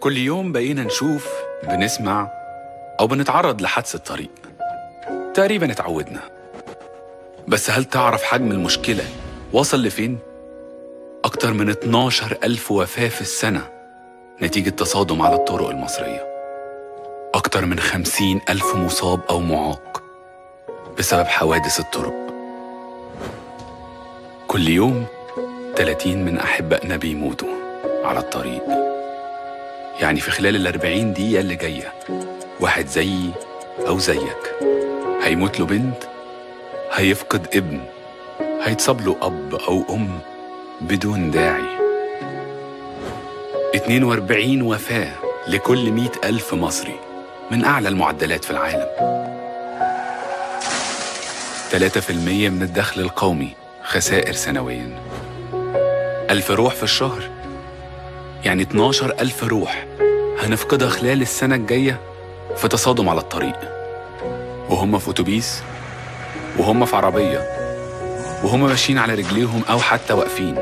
كل يوم بقينا نشوف بنسمع أو بنتعرض لحادثة طريق تقريبا اتعودنا. بس هل تعرف حجم المشكلة وصل لفين؟ أكتر من 12 ألف وفاة في السنة نتيجة تصادم على الطرق المصرية. أكتر من 50 ألف مصاب أو معاق بسبب حوادث الطرق. كل يوم 30 من أحبائنا بيموتوا على الطريق. يعني في خلال الأربعين دقيقة اللي جاية. واحد زيي أو زيك. هيموت له بنت هيفقد ابن هيتصاب له أب أو أم بدون داعي. 42 وفاة لكل مئة ألف مصري من أعلى المعدلات في العالم. 3% من الدخل القومي خسائر سنويا. ألف روح في الشهر يعني 12 ألف روح هنفقدها خلال السنة الجاية في تصادم على الطريق. وهم في أتوبيس وهم في عربية وهم ماشيين على رجليهم أو حتى واقفين.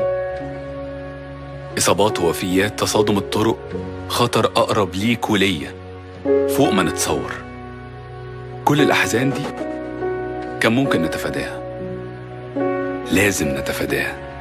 إصابات ووفيات تصادم الطرق خطر أقرب ليك وليا. فوق ما نتصور. كل الأحزان دي كان ممكن نتفاداها؟ لازم نتفاداها.